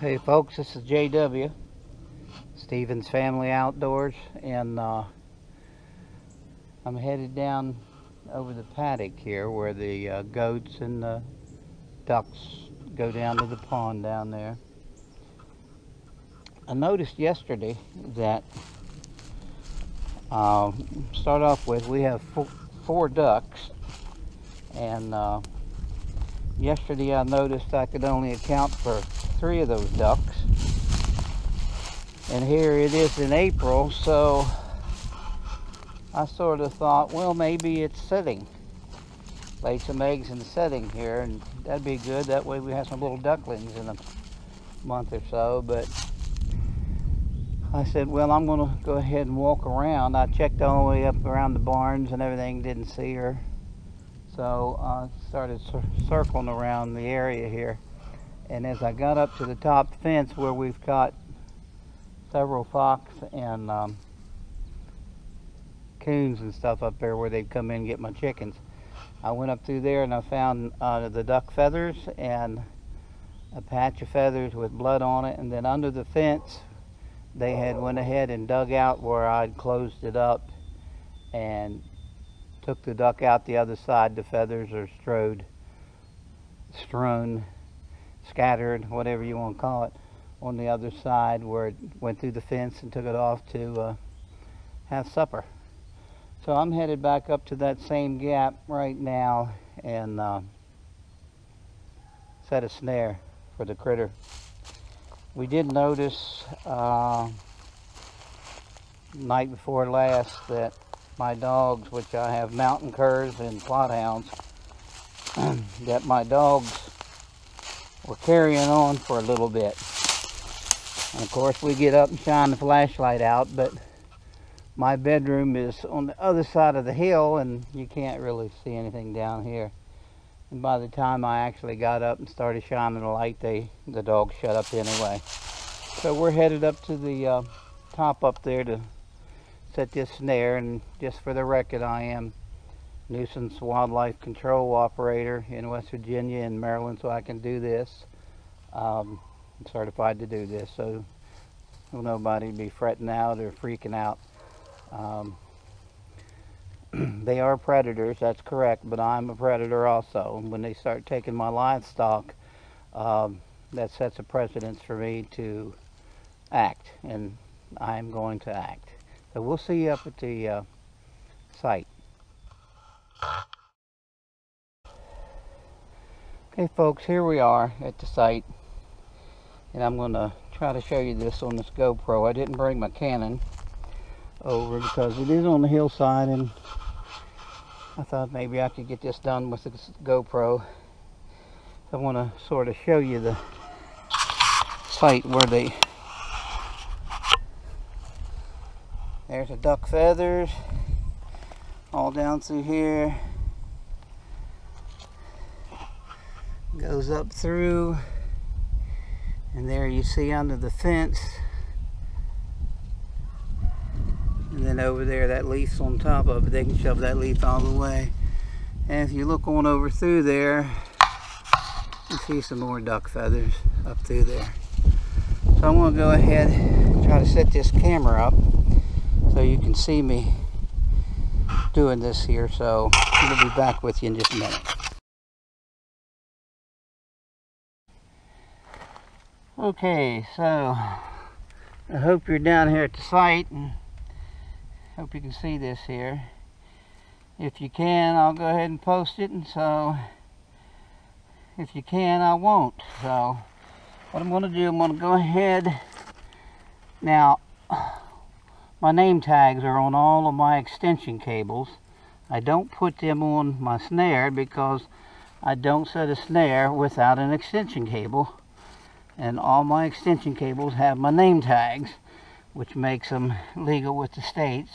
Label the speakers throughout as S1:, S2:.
S1: Hey folks, this is JW, Stevens Family Outdoors, and uh, I'm headed down over the paddock here where the uh, goats and the ducks go down to the pond down there. I noticed yesterday that, uh, start off with, we have four, four ducks, and uh, yesterday I noticed I could only account for three of those ducks. And here it is in April, so I sort of thought, well, maybe it's setting. Laid some eggs in the setting here, and that'd be good. That way we have some little ducklings in a month or so. But I said, well, I'm going to go ahead and walk around. I checked all the way up around the barns and everything, didn't see her. So I started circling around the area here. And as I got up to the top fence where we've got several fox and um, coons and stuff up there where they'd come in and get my chickens, I went up through there and I found uh, the duck feathers and a patch of feathers with blood on it. And then under the fence they had went ahead and dug out where I'd closed it up and took the duck out the other side the feathers are strode strewn scattered, whatever you want to call it, on the other side where it went through the fence and took it off to uh, have supper. So I'm headed back up to that same gap right now and uh, set a snare for the critter. We did notice uh, night before last that my dogs, which I have mountain curs and Plott hounds, that my dogs we're carrying on for a little bit. And of course we get up and shine the flashlight out, but my bedroom is on the other side of the hill and you can't really see anything down here. And by the time I actually got up and started shining the light, they the dogs shut up anyway. So we're headed up to the uh, top up there to set this snare and just for the record I am nuisance wildlife control operator in West Virginia and Maryland so I can do this. Um, I'm certified to do this so nobody be fretting out or freaking out. Um, they are predators, that's correct, but I'm a predator also. When they start taking my livestock, um, that sets a precedence for me to act, and I'm going to act. So we'll see you up at the uh, site. Okay folks, here we are at the site and I'm going to try to show you this on this GoPro. I didn't bring my Canon over because it is on the hillside and I thought maybe I could get this done with the GoPro. I want to sort of show you the site where they there's the duck feathers all down through here. Goes up through and there you see under the fence. And then over there that leaf's on top of it they can shove that leaf all the way. And if you look on over through there you see some more duck feathers up through there. So I'm going to go ahead and try to set this camera up so you can see me doing this here, so we'll be back with you in just a minute. Okay, so I hope you're down here at the site and hope you can see this here. If you can, I'll go ahead and post it, and so if you can, I won't. So what I'm going to do, I'm going to go ahead now my name tags are on all of my extension cables. I don't put them on my snare because I don't set a snare without an extension cable. And all my extension cables have my name tags, which makes them legal with the states.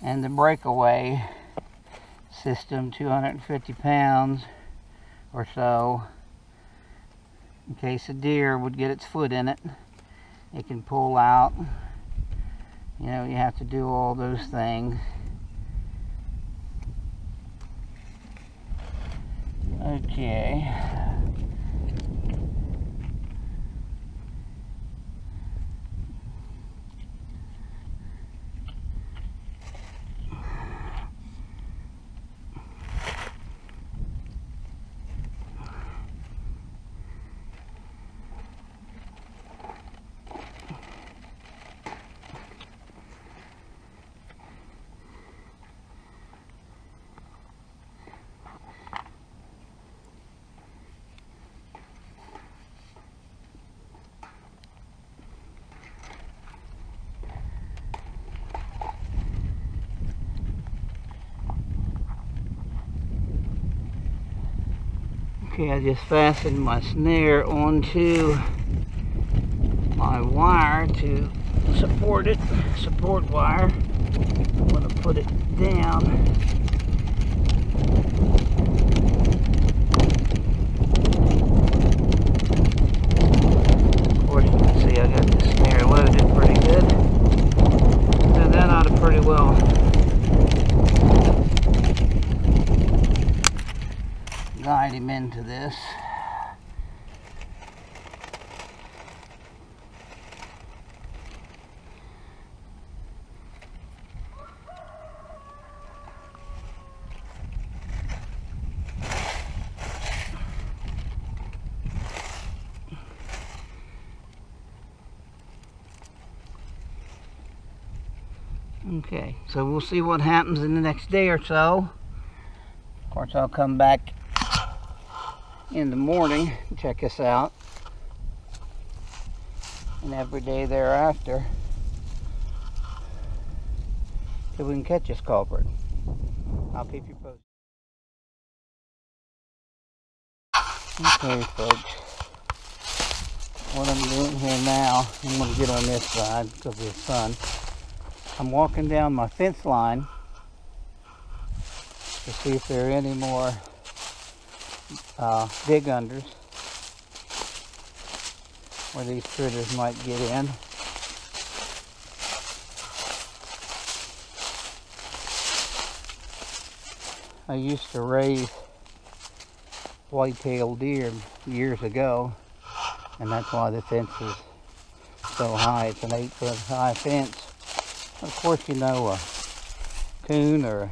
S1: And the breakaway system, 250 pounds or so, in case a deer would get its foot in it. It can pull out. You know you have to do all those things. Okay. Okay, I just fastened my snare onto my wire to support it, support wire. I'm going to put it down. Of course, you can see I got the snare loaded pretty good. And that ought to pretty well guide him into this. Okay, so we'll see what happens in the next day or so. Of course, I'll come back in the morning check us out and every day thereafter till we can catch this culprit. I'll keep you posted. Okay folks, what I'm doing here now, I'm going to get on this side because of the sun. I'm walking down my fence line to see if there are any more uh, dig unders where these critters might get in. I used to raise white-tailed deer years ago and that's why the fence is so high. It's an eight foot high fence. Of course you know a coon or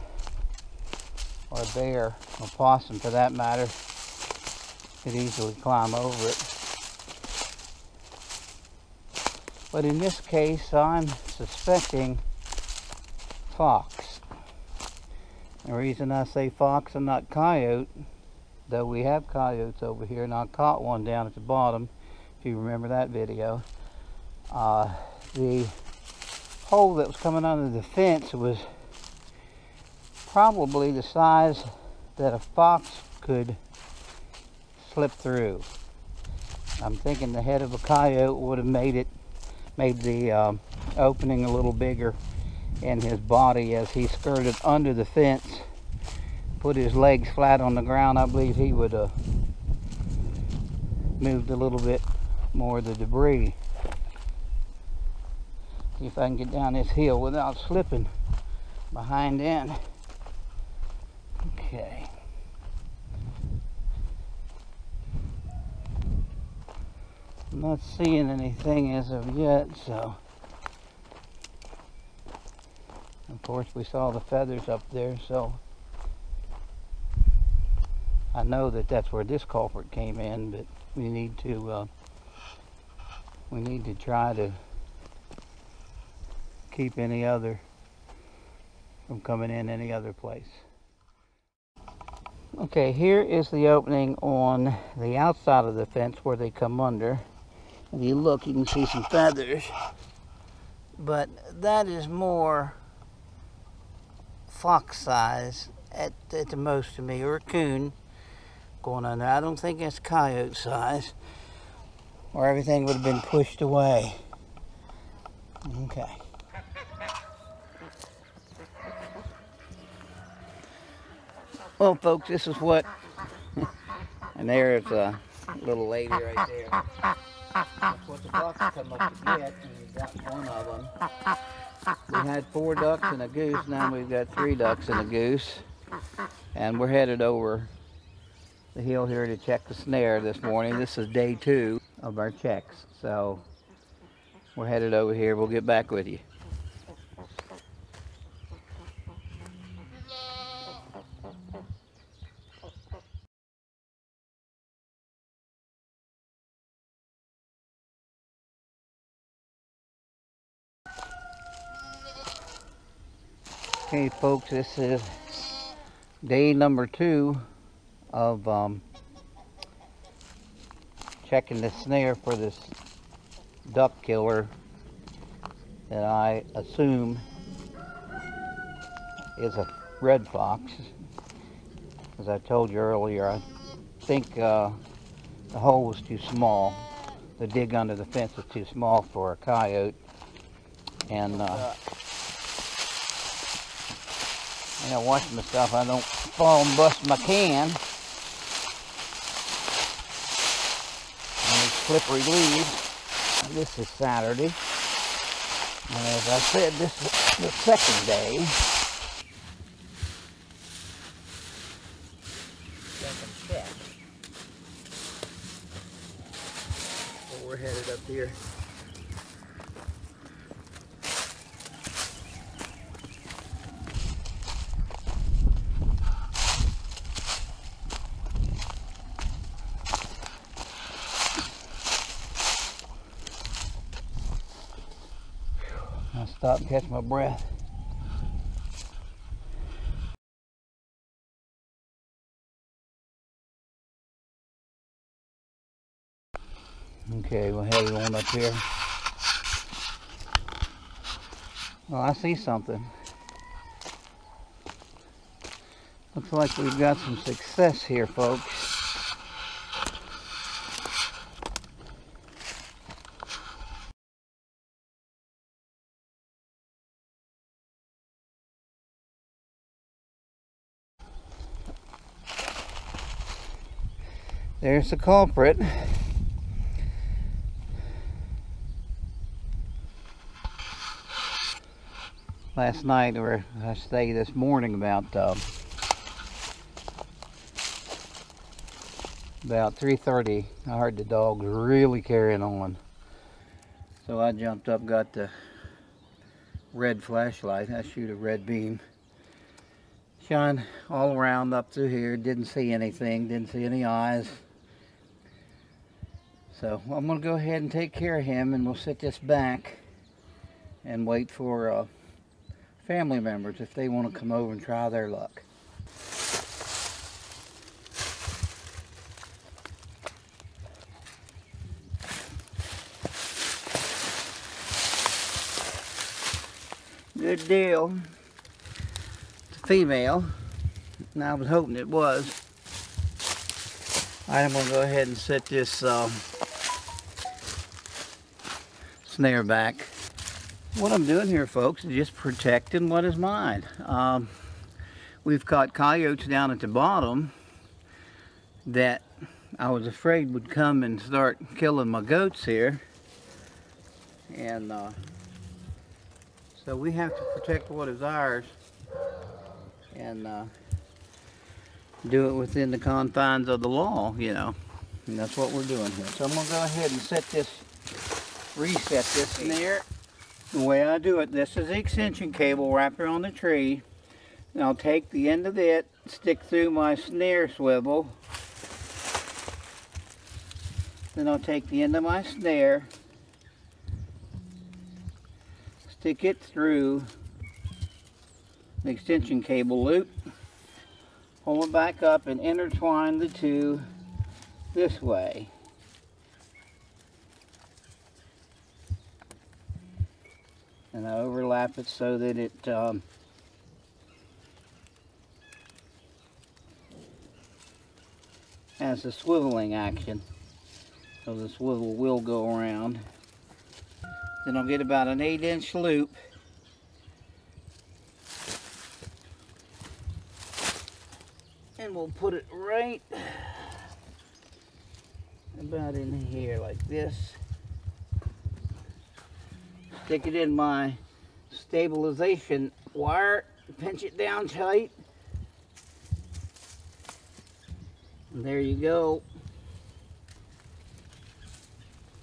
S1: or a bear or possum for that matter could easily climb over it. But in this case, I'm suspecting fox. The reason I say fox and not coyote, though we have coyotes over here, and I caught one down at the bottom, if you remember that video. Uh, the hole that was coming under the fence was probably the size that a fox could slip through. I'm thinking the head of a coyote would have made it, made the um, opening a little bigger in his body as he skirted under the fence, put his legs flat on the ground. I believe he would have moved a little bit more of the debris. See if I can get down this hill without slipping behind in. Okay. I'm not seeing anything as of yet, so. Of course, we saw the feathers up there, so I know that that's where this culprit came in, but we need to uh, we need to try to keep any other from coming in any other place. Okay, here is the opening on the outside of the fence where they come under. If you look, you can see some feathers. But that is more fox size at, at the most to me, or a coon going on there. I don't think it's coyote size, or everything would have been pushed away. Okay. Well, folks, this is what, and there's a little lady right there. That's what the ducks come up to get, and we got one of them. We had four ducks and a goose, now we've got three ducks and a goose. And we're headed over the hill here to check the snare this morning. This is day two of our checks. So we're headed over here. We'll get back with you. Okay folks, this is day number two of um, checking the snare for this duck killer that I assume is a red fox. As I told you earlier, I think uh, the hole was too small. The dig under the fence was too small for a coyote. And uh, I gotta watch myself. I don't fall and bust my can. And these slippery leaves. This is Saturday. And as I said, this is the second day. Second check. So we're headed up here. I'll stop and catch my breath. Okay, we'll head on up here. Well, I see something. Looks like we've got some success here, folks. There's the culprit. Last night, or I say this morning, about uh, about 3:30, I heard the dogs really carrying on. So I jumped up, got the red flashlight. I shoot a red beam shine all around up through here didn't see anything didn't see any eyes so I'm gonna go ahead and take care of him and we'll set this back and wait for uh, family members if they want to come over and try their luck good deal It's a female. And I was hoping it was. I'm going to go ahead and set this um, snare back. What I'm doing here, folks, is just protecting what is mine. Um, we've caught coyotes down at the bottom that I was afraid would come and start killing my goats here. And uh, so we have to protect what is ours and uh, do it within the confines of the law, you know. And that's what we're doing here. So I'm going to go ahead and set this, reset this in snare. The way I do it, this is the extension cable wrapped around the tree. And I'll take the end of it, stick through my snare swivel. Then I'll take the end of my snare, stick it through the extension cable loop, pull it back up and intertwine the two this way. And I overlap it so that it um, has a swiveling action. So the swivel will go around. Then I'll get about an 8 inch loop and we'll put it right about in here like this stick it in my stabilization wire pinch it down tight And there you go.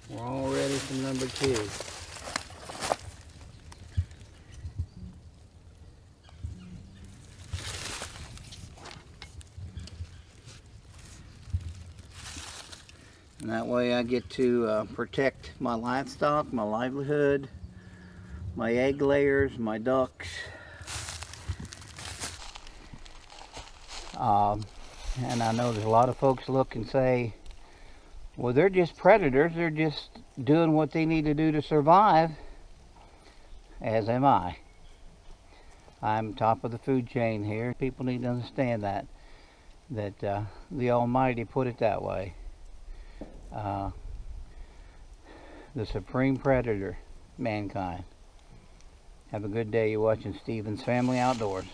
S1: We're all ready for number two. And that way I get to uh, protect my livestock, my livelihood, my egg layers, my ducks. Um, and I know there's a lot of folks look and say, well, they're just predators. They're just doing what they need to do to survive, as am I. I'm top of the food chain here. People need to understand that, that uh, the Almighty put it that way. Uh, the supreme predator, mankind. Have a good day. You're watching Stevens Family Outdoors.